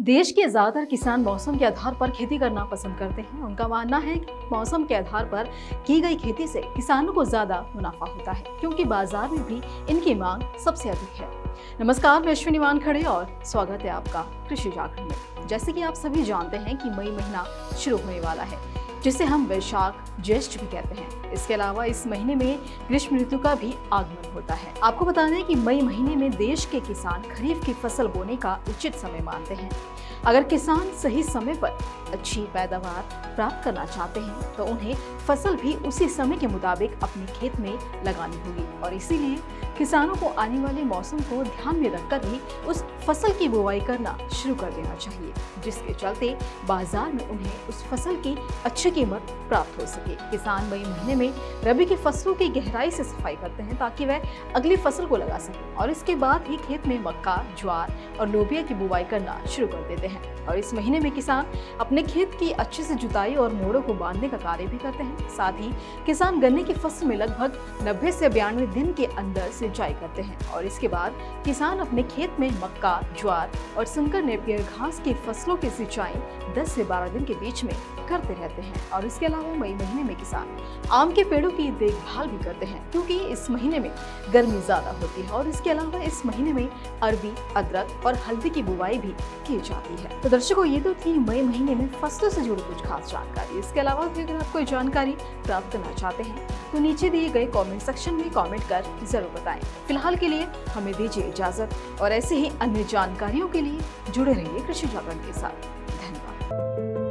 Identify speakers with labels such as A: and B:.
A: देश के ज़्यादातर किसान मौसम के आधार पर खेती करना पसंद करते हैं। उनका मानना है कि मौसम के आधार पर की गई खेती से किसानों को ज़्यादा मुनाफा होता है, क्योंकि बाज़ार में भी इनकी मांग सबसे अधिक है। नमस्कार, मैं अश्विनी वानखड़े और स्वागत है आपका कृषि जागरण में। जैसे कि आप सभी जानते हैं कि मई महीना शुरू होने वाला है। जिसे हम वैशाख ज्येष्ठ भी कहते हैं। इसके अलावा इस महीने में ग्रीष्म ऋतु का भी आगमन होता है। आपको बता दें कि मई महीने में देश के किसान खरीफ की फ़सल बोने का उचित समय मानते हैं। अगर किसान सही समय पर अच्छी पैदावार प्राप्त करना चाहते हैं तो उन्हें फ़सल भी उसी समय के मुताबिक अपने खेत में लगानी होगी। और इसीलिए किसानों को आने वाले मौसम को ध्यान में रखकर ही उस फ़सल की बुवाई करना शुरू कर देना चाहिए, जिसके चलते बाज़ार में उन्हें उस फ़सल की अच्छी कीमत प्राप्त हो सके। किसान मई महीने में रबी की फ़सलों की गहराई से सफ़ाई करते हैं ताकि वह अगली फ़सल को लगा सके और इसके बाद ही खेत में मक्का, ज्वार और लोबिया की बुवाई करना शुरू कर देते हैं। और इस महीने में किसान अपने खेत की अच्छे से जुताई और मोड़ों को बांधने का कार्य भी करते हैं। साथ ही किसान गन्ने की फ़सल में लगभग नब्बे से बयानवे दिन के अंदर सिंचाई करते हैं। और इसके बाद किसान अपने खेत में मक्का, ज्वार और संकर नेपियर घास की फ़सलों की सिंचाई 10 से 12 दिन के बीच में करते रहते हैं। और इसके अलावा मई महीने में किसान आम के पेड़ों की देखभाल भी करते हैं, क्योंकि इस महीने में गर्मी ज़्यादा होती है। और इसके अलावा इस महीने में अरबी, अदरक और हल्दी की बुवाई भी की जाती है। तो दर्शकों, ये तो थी मई महीने में फ़सलों से जुड़ी कुछ खास जानकारी। इसके अलावा भी अगर आप कोई जानकारी प्राप्त करना चाहते हैं तो नीचे दिए गए कॉमेंट सेक्शन में कॉमेंट कर ज़रूर बताएँ। फ़िलहाल के लिए हमें दीजिए इजाज़त और ऐसे ही अन्य जानकारियों के लिए जुड़े रहिए कृषि जागरण के साथ। धन्यवाद।